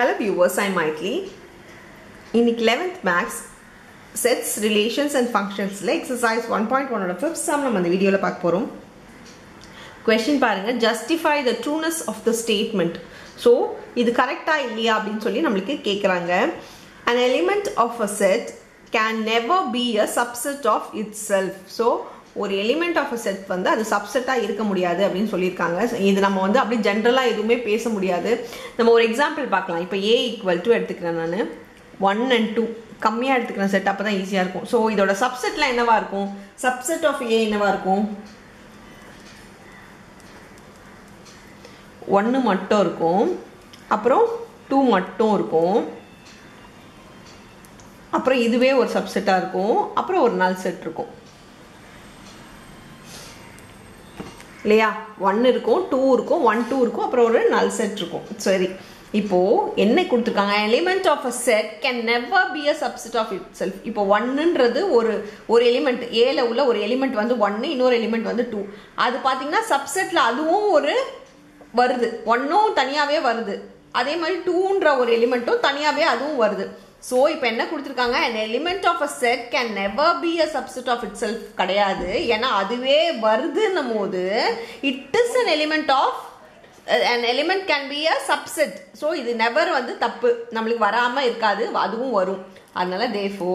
Hello viewers, I'm Maitli. இன்னைக்கு 11th maths sets relations and ஃபங்க்ஷன்ஸில் exercise one point ஒன்னோட fifth sum நம்ம அந்த வீடியோவில் பார்க்க போகிறோம் கொஷின் பாருங்கள் justify the trueness of the statement so இது கரெக்டாக இல்லையா அப்படின்னு சொல்லி நம்மளுக்கு கேட்குறாங்க an element of a set can never be a subset of itself so ஒரு எலிமெண்ட் ஆஃப் அ செட் வந்து அது சப்செட்டாக இருக்க முடியாது அப்படின்னு சொல்லியிருக்காங்க. இது நம்ம வந்து அப்படி ஜென்ரலாக எதுவுமே பேச முடியாது. நம்ம ஒரு எக்ஸாம்பிள் பார்க்கலாம். இப்போ ஏ ஈக்குவல் டூ எடுத்துக்கிறேன் நான். ஒன் அண்ட் டூ கம்மியாக எடுத்துக்கிறேன் செட் அப்போ தான் ஈஸியாக இருக்கும். ஸோ இதோட சப்செட்லாம் என்னவா இருக்கும்? சப்செட் ஆஃப் ஏ என்னவா இருக்கும்? ஒன்று மட்டும் இருக்கும். அப்புறம் டூ மட்டும் இருக்கும். அப்புறம் இதுவே ஒரு சப்செட்டாக இருக்கும். அப்புறம் ஒரு நாள் செட் இருக்கும். இல்லையா? ஒன் இருக்கும் டூ இருக்கும் ஒன் டூ இருக்கும் அப்புறம் ஒரு நல் செட் இருக்கும். சரி. இப்போ என்ன கொடுத்துருக்காங்க? Element of a set can never be a subset of itself இப்போ ஒன்னுன்றது ஒரு ஒரு எலிமெண்ட் ஏல உள்ள ஒரு எலிமெண்ட் வந்து ஒன்று இன்னொரு எலிமெண்ட் வந்து டூ அது பார்த்தீங்கன்னா சப்செட்டில் அதுவும் ஒரு வருது. ஒன்றும் தனியாகவே வருது. அதே மாதிரி டூன்ற ஒரு எலிமெண்ட்டும் தனியாகவே அதுவும் வருது. ஸோ இப்போ என்ன கொடுத்துருக்காங்க? An element of a set can never be a subset of itself கிடையாது. ஏன்னா அதுவே வருதுன்னும் போது it is an element of an element can be a subset so இது நெவர் வந்து தப்பு. நம்மளுக்கு வராமல் இருக்காது. அதுவும் வரும். அதனால therefore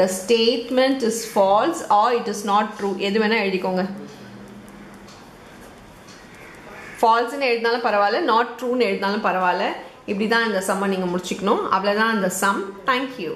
the statement is false or it is not true எது வேணால் எழுதிக்கோங்க. ஃபால்ஸ்னு எழுதினாலும் பரவாயில்ல நாட் ட்ரூன்னு எழுதினாலும் பரவாயில்ல. இப்படி தான் இந்த சம்மை நீங்கள் முடிச்சுக்கணும். அவ்வளோதான் இந்த சம் தேங்க்யூ